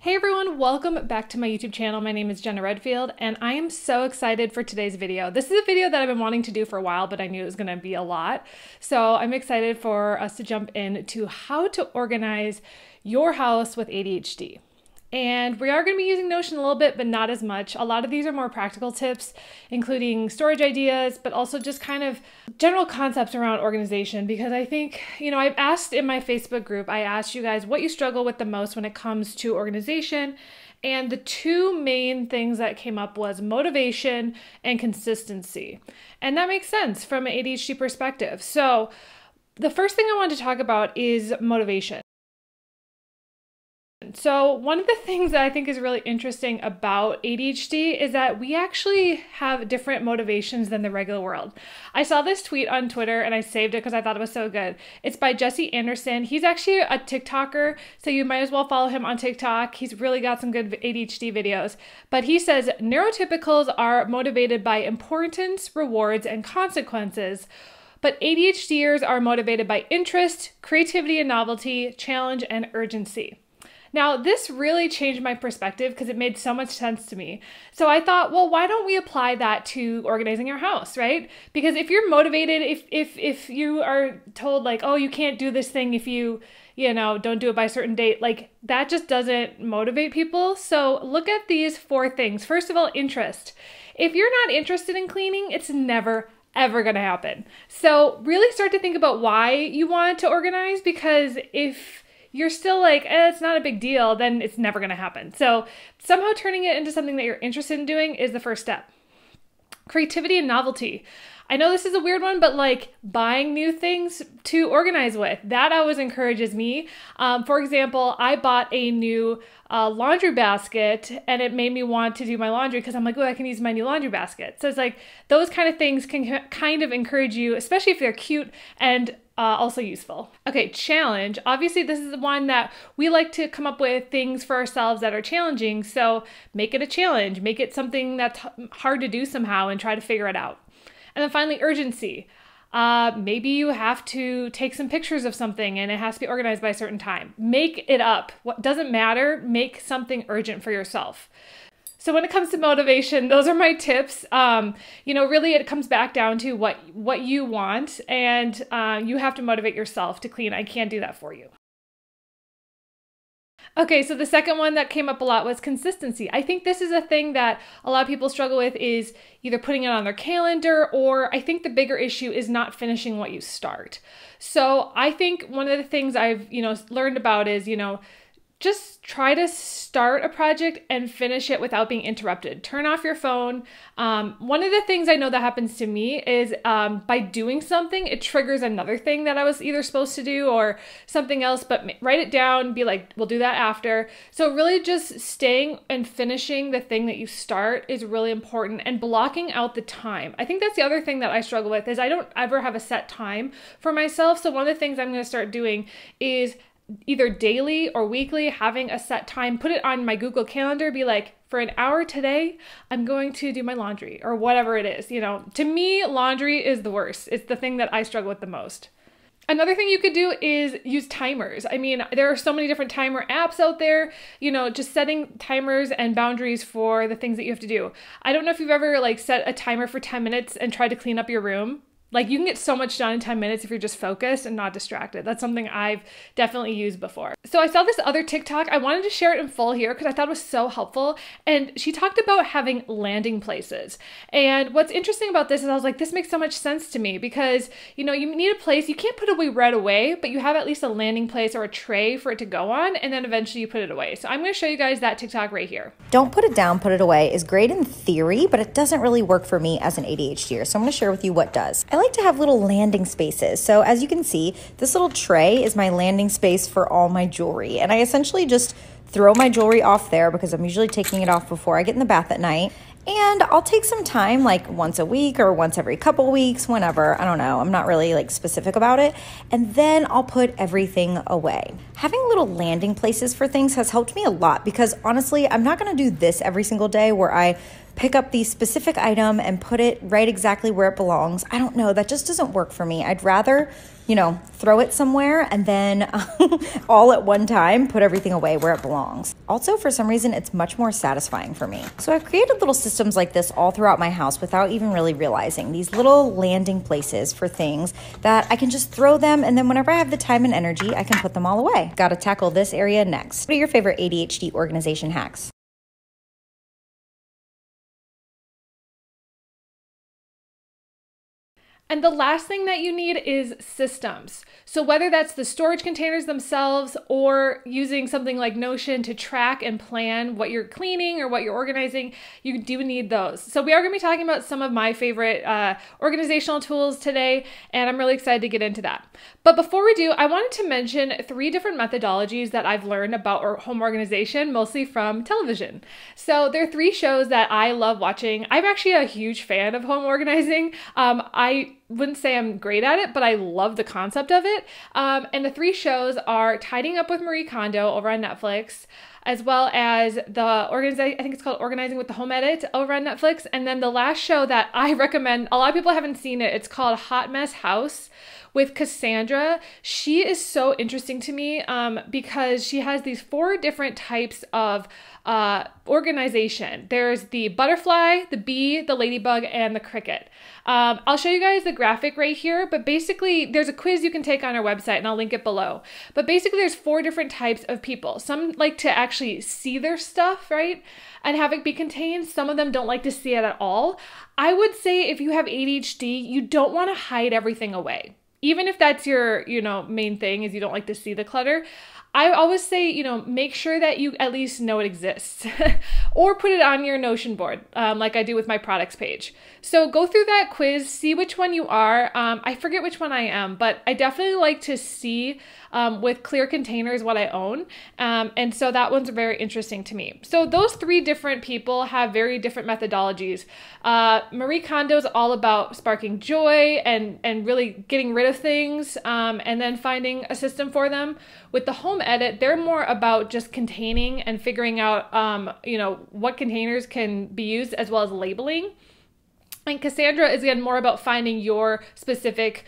Hey everyone, welcome back to my YouTube channel. My name is Jenna Redfield and I am so excited for today's video. This is a video that I've been wanting to do for a while, but I knew it was gonna be a lot. So I'm excited for us to jump into how to organize your house with ADHD. And we are going to be using Notion a little bit, but not as much. A lot of these are more practical tips, including storage ideas, but also just kind of general concepts around organization. Because I think, you know, I've asked in my Facebook group, I asked you guys what you struggle with the most when it comes to organization. And the two main things that came up was motivation and consistency. And that makes sense from an ADHD perspective. So, the first thing I want to talk about is motivation. So, one of the things that I think is really interesting about ADHD is that we actually have different motivations than the regular world. I saw this tweet on Twitter and I saved it because I thought it was so good. It's by Jesse Anderson. He's actually a TikToker, so you might as well follow him on TikTok. He's really got some good ADHD videos. But he says neurotypicals are motivated by importance, rewards, and consequences. But ADHDers are motivated by interest, creativity and novelty, challenge, and urgency. Now, this really changed my perspective because it made so much sense to me. So I thought, well, why don't we apply that to organizing your house, right? Because if you're motivated, if if if you are told like, "Oh, you can't do this thing if you, you know, don't do it by a certain date," like that just doesn't motivate people. So look at these four things. First of all, interest. If you're not interested in cleaning, it's never ever going to happen. So really start to think about why you want to organize because if you're still like, eh, it's not a big deal, then it's never going to happen. So, somehow turning it into something that you're interested in doing is the first step. Creativity and novelty. I know this is a weird one, but like buying new things to organize with, that always encourages me. Um, for example, I bought a new uh, laundry basket and it made me want to do my laundry because I'm like, oh, I can use my new laundry basket. So it's like those kind of things can kind of encourage you, especially if they're cute and uh, also useful. Okay, challenge. Obviously, this is the one that we like to come up with things for ourselves that are challenging. So make it a challenge, make it something that's hard to do somehow and try to figure it out. And then finally, urgency. Uh, maybe you have to take some pictures of something and it has to be organized by a certain time. Make it up. What doesn't matter, make something urgent for yourself. So when it comes to motivation, those are my tips. Um, you know, really, it comes back down to what what you want, and uh, you have to motivate yourself to clean. I can't do that for you. Okay, so the second one that came up a lot was consistency. I think this is a thing that a lot of people struggle with is either putting it on their calendar or I think the bigger issue is not finishing what you start. So, I think one of the things I've, you know, learned about is, you know, just try to start a project and finish it without being interrupted. Turn off your phone. Um, one of the things I know that happens to me is um, by doing something, it triggers another thing that I was either supposed to do or something else, but write it down, be like, we'll do that after. So, really, just staying and finishing the thing that you start is really important and blocking out the time. I think that's the other thing that I struggle with is I don't ever have a set time for myself. So, one of the things I'm going to start doing is either daily or weekly, having a set time, put it on my Google Calendar, be like, for an hour today, I'm going to do my laundry or whatever it is. You know, to me, laundry is the worst. It's the thing that I struggle with the most. Another thing you could do is use timers. I mean, there are so many different timer apps out there, you know, just setting timers and boundaries for the things that you have to do. I don't know if you've ever like set a timer for 10 minutes and tried to clean up your room. Like you can get so much done in 10 minutes if you're just focused and not distracted. That's something I've definitely used before. So I saw this other TikTok. I wanted to share it in full here because I thought it was so helpful. And she talked about having landing places. And what's interesting about this is I was like, this makes so much sense to me because, you know, you need a place, you can't put it away right away, but you have at least a landing place or a tray for it to go on. And then eventually you put it away. So I'm going to show you guys that TikTok right here. Don't put it down, put it away is great in theory, but it doesn't really work for me as an ADHDer. So I'm going to share with you what does. I like to have little landing spaces. So as you can see, this little tray is my landing space for all my jewelry. And I essentially just throw my jewelry off there because I'm usually taking it off before I get in the bath at night. And I'll take some time, like once a week or once every couple weeks, whenever. I don't know. I'm not really like specific about it. And then I'll put everything away. Having little landing places for things has helped me a lot because honestly, I'm not going to do this every single day where I pick up the specific item and put it right exactly where it belongs. I don't know, that just doesn't work for me. I'd rather, you know, throw it somewhere and then all at one time put everything away where it belongs. Also, for some reason, it's much more satisfying for me. So I've created little systems like this all throughout my house without even really realizing these little landing places for things that I can just throw them and then whenever I have the time and energy, I can put them all away. Gotta tackle this area next. What are your favorite ADHD organization hacks? And the last thing that you need is systems. So, whether that's the storage containers themselves or using something like Notion to track and plan what you're cleaning or what you're organizing, you do need those. So, we are going to be talking about some of my favorite uh, organizational tools today, and I'm really excited to get into that. But before we do, I wanted to mention three different methodologies that I've learned about home organization, mostly from television. So, there are three shows that I love watching. I'm actually a huge fan of home organizing. Um, I wouldn't say I'm great at it, but I love the concept of it. Um, and the three shows are Tidying Up with Marie Kondo over on Netflix, as well as the organizing, I think it's called Organizing with the Home Edit over on Netflix. And then the last show that I recommend, a lot of people haven't seen it, it's called Hot Mess House with Cassandra. She is so interesting to me um, because she has these four different types of uh, organization. There's the butterfly, the bee, the ladybug, and the cricket. Um, I'll show you guys the graphic right here, but basically there's a quiz you can take on our website and I'll link it below. But basically there's four different types of people. Some like to actually see their stuff, right? And have it be contained. Some of them don't like to see it at all. I would say if you have ADHD, you don't want to hide everything away. Even if that's your, you know, main thing is you don't like to see the clutter. I always say, you know, make sure that you at least know it exists or put it on your Notion board, um, like I do with my products page. So go through that quiz, see which one you are. Um, I forget which one I am, but I definitely like to see um, with clear containers what I own. Um, and so that one's very interesting to me. So those three different people have very different methodologies. Uh, Marie Kondo is all about sparking joy and, and really getting rid of things um, and then finding a system for them. With the home edit, they're more about just containing and figuring out, um, you know, what containers can be used as well as labeling. And Cassandra is again more about finding your specific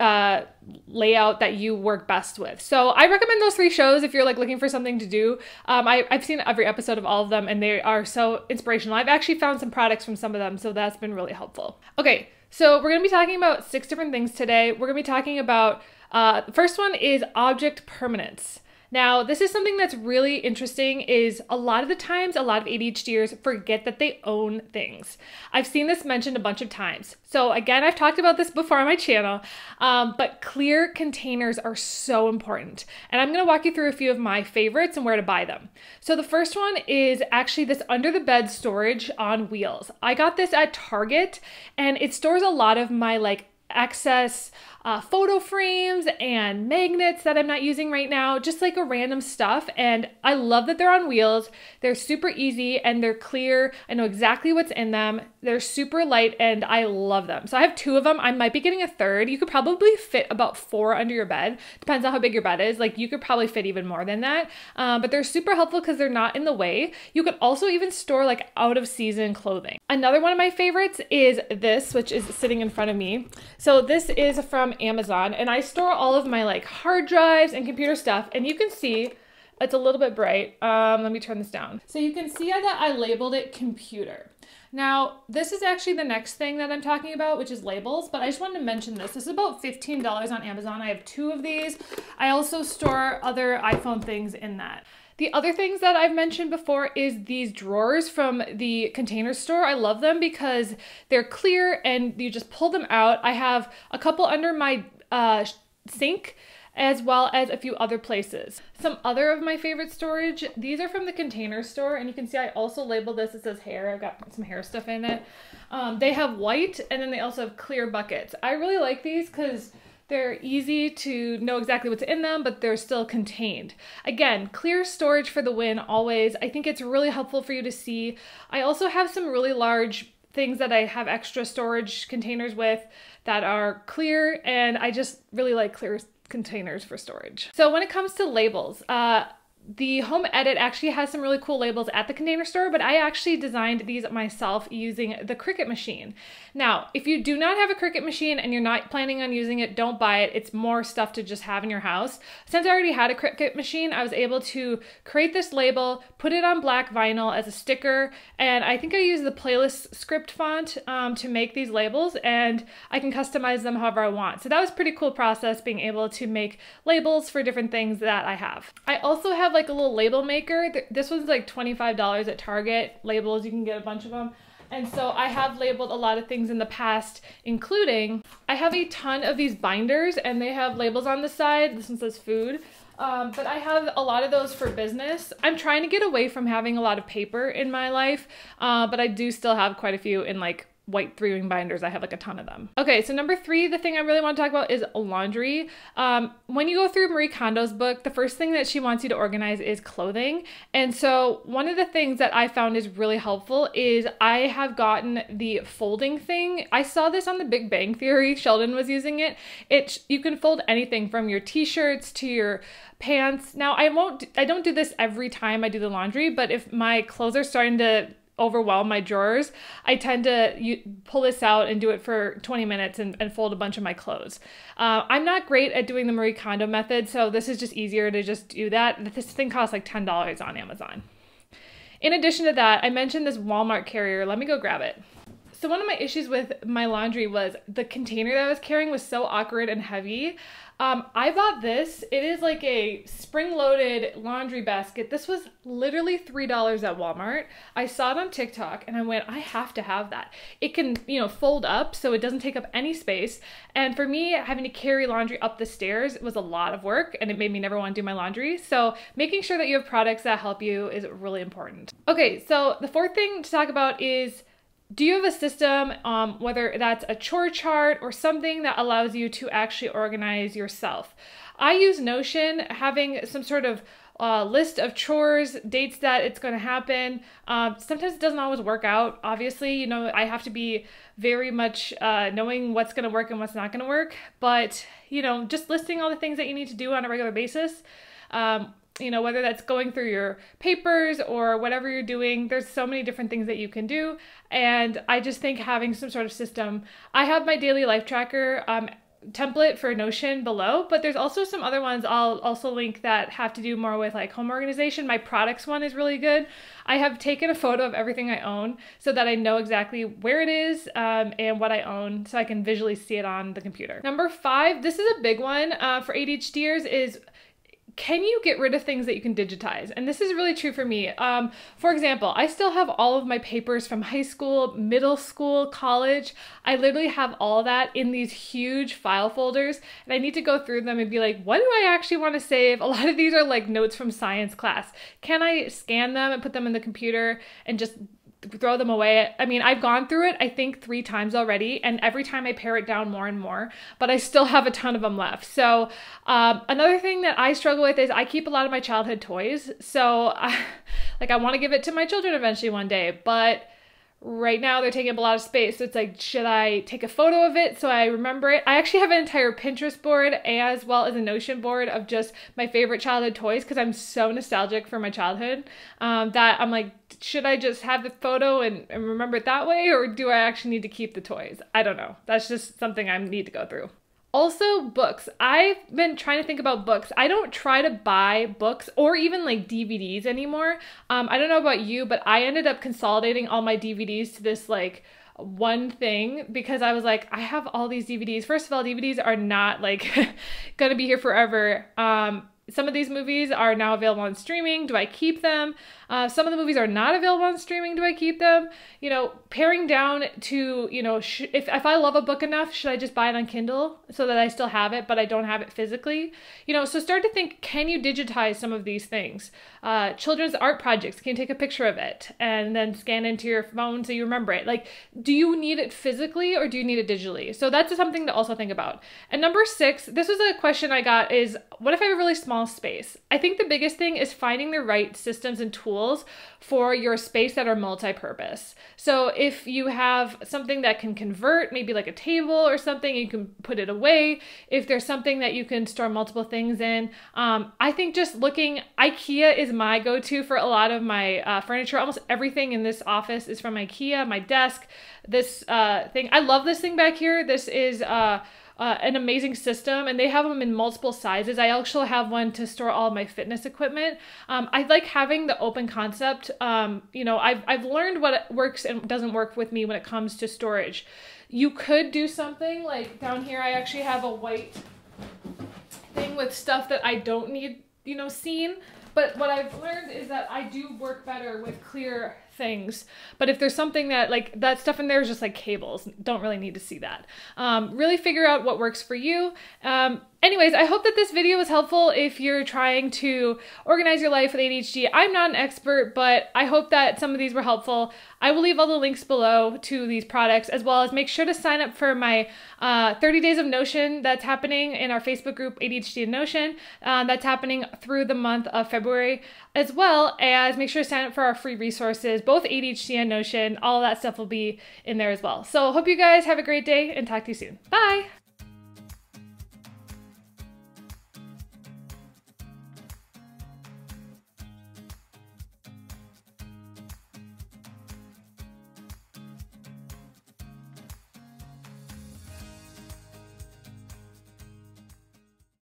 uh, layout that you work best with. So I recommend those three shows if you're like looking for something to do. Um, I, I've seen every episode of all of them and they are so inspirational. I've actually found some products from some of them, so that's been really helpful. Okay, so we're gonna be talking about six different things today. We're gonna be talking about uh, the first one is object permanence. Now, this is something that's really interesting is a lot of the times a lot of ADHDers forget that they own things. I've seen this mentioned a bunch of times. So again, I've talked about this before on my channel, um, but clear containers are so important. And I'm gonna walk you through a few of my favorites and where to buy them. So the first one is actually this under the bed storage on wheels. I got this at Target and it stores a lot of my like excess uh, photo frames and magnets that I'm not using right now, just like a random stuff. And I love that they're on wheels. They're super easy and they're clear. I know exactly what's in them. They're super light and I love them. So I have two of them. I might be getting a third. You could probably fit about four under your bed. Depends on how big your bed is. Like you could probably fit even more than that. Um, but they're super helpful because they're not in the way. You could also even store like out of season clothing. Another one of my favorites is this, which is sitting in front of me. So this is from Amazon and I store all of my like hard drives and computer stuff and you can see it's a little bit bright. Um, let me turn this down. So you can see that I labeled it computer. Now, this is actually the next thing that I'm talking about, which is labels, but I just wanted to mention this. This is about $15 on Amazon. I have two of these. I also store other iPhone things in that. The other things that I've mentioned before is these drawers from the container store. I love them because they're clear and you just pull them out. I have a couple under my uh, sink as well as a few other places. Some other of my favorite storage, these are from the container store and you can see I also labeled this, it says hair, I've got some hair stuff in it. Um, they have white and then they also have clear buckets. I really like these because they're easy to know exactly what's in them, but they're still contained. Again, clear storage for the win always. I think it's really helpful for you to see. I also have some really large things that I have extra storage containers with that are clear, and I just really like clear containers for storage. So when it comes to labels, uh, the home edit actually has some really cool labels at the container store, but I actually designed these myself using the Cricut machine. Now, if you do not have a Cricut machine and you're not planning on using it, don't buy it. It's more stuff to just have in your house. Since I already had a Cricut machine, I was able to create this label, put it on black vinyl as a sticker, and I think I used the playlist script font um, to make these labels, and I can customize them however I want. So that was pretty cool process being able to make labels for different things that I have. I also have like a little label maker. This one's like $25 at Target. Labels, you can get a bunch of them. And so I have labeled a lot of things in the past, including I have a ton of these binders and they have labels on the side. This one says food. Um, but I have a lot of those for business. I'm trying to get away from having a lot of paper in my life, uh, but I do still have quite a few in like white three ring binders. I have like a ton of them. Okay, so number three, the thing I really want to talk about is laundry. Um, when you go through Marie Kondo's book, the first thing that she wants you to organize is clothing. And so one of the things that I found is really helpful is I have gotten the folding thing. I saw this on the Big Bang Theory. Sheldon was using it. It you can fold anything from your t-shirts to your pants. Now I won't I don't do this every time I do the laundry, but if my clothes are starting to overwhelm my drawers, I tend to you, pull this out and do it for 20 minutes and, and fold a bunch of my clothes. Uh, I'm not great at doing the Marie Kondo method, so this is just easier to just do that. This thing costs like $10 on Amazon. In addition to that, I mentioned this Walmart carrier. Let me go grab it. So one of my issues with my laundry was the container that I was carrying was so awkward and heavy. Um, I bought this. It is like a spring-loaded laundry basket. This was literally $3 at Walmart. I saw it on TikTok and I went, I have to have that. It can, you know, fold up so it doesn't take up any space. And for me, having to carry laundry up the stairs was a lot of work and it made me never want to do my laundry. So making sure that you have products that help you is really important. Okay, so the fourth thing to talk about is do you have a system, um, whether that's a chore chart or something that allows you to actually organize yourself? I use Notion, having some sort of uh, list of chores, dates that it's going to happen. Um, sometimes it doesn't always work out. Obviously, you know, I have to be very much uh, knowing what's going to work and what's not going to work. But, you know, just listing all the things that you need to do on a regular basis. Um, you know, whether that's going through your papers or whatever you're doing, there's so many different things that you can do. And I just think having some sort of system, I have my daily life tracker um, template for Notion below, but there's also some other ones I'll also link that have to do more with like home organization. My products one is really good. I have taken a photo of everything I own so that I know exactly where it is um, and what I own so I can visually see it on the computer. Number five, this is a big one uh, for ADHDers is can you get rid of things that you can digitize? And this is really true for me. Um, for example, I still have all of my papers from high school, middle school, college. I literally have all that in these huge file folders, and I need to go through them and be like, what do I actually want to save? A lot of these are like notes from science class. Can I scan them and put them in the computer and just throw them away. I mean, I've gone through it, I think, three times already, and every time I pare it down more and more, but I still have a ton of them left. So, um, another thing that I struggle with is I keep a lot of my childhood toys. So, I, like, I want to give it to my children eventually one day, but right now they're taking up a lot of space. So it's like, should I take a photo of it so I remember it? I actually have an entire Pinterest board as well as a Notion board of just my favorite childhood toys because I'm so nostalgic for my childhood um, that I'm like, should I just have the photo and, and remember it that way or do I actually need to keep the toys? I don't know. That's just something I need to go through. Also, books. I've been trying to think about books. I don't try to buy books or even like DVDs anymore. Um, I don't know about you, but I ended up consolidating all my DVDs to this like one thing because I was like, I have all these DVDs. First of all, DVDs are not like gonna be here forever. Um, some of these movies are now available on streaming. Do I keep them? Uh, some of the movies are not available on streaming. Do I keep them? You know, paring down to, you know, sh- if, if I love a book enough, should I just buy it on Kindle so that I still have it, but I don't have it physically? You know, so start to think can you digitize some of these things? Uh, children's art projects, can you take a picture of it and then scan into your phone so you remember it? Like, do you need it physically or do you need it digitally? So that's something to also think about. And number six, this was a question I got is what if I have a really small small space. I think the biggest thing is finding the right systems and tools for your space that are multi-purpose. So if you have something that can convert, maybe like a table or something, you can put it away. If there's something that you can store multiple things in, um, I think just looking, IKEA is my go-to for a lot of my uh, furniture. Almost everything in this office is from IKEA. My desk, this uh, thing, I love this thing back here. This is uh, uh, an amazing system and they have them in multiple sizes. I actually have one to store all my fitness equipment. Um, I like having the open concept. Um, you know, I've, I've learned what works and doesn't work with me when it comes to storage. You could do something like down here, I actually have a white thing with stuff that I don't need, you know, seen. But what I've learned is that I do work better with clear things. But if there's something that like that stuff in there is just like cables, don't really need to see that. Um, really figure out what works for you. Um, anyways, I hope that this video was helpful if you're trying to organize your life with ADHD. I'm not an expert, but I hope that some of these were helpful. I will leave all the links below to these products as well as make sure to sign up for my uh, 30 days of Notion that's happening in our Facebook group ADHD and Notion. Uh, that's happening through the month of February as well as make sure to sign up for our free resources, both ADHD and Notion. All that stuff will be in there as well. So hope you guys have a great day and talk to you soon. Bye.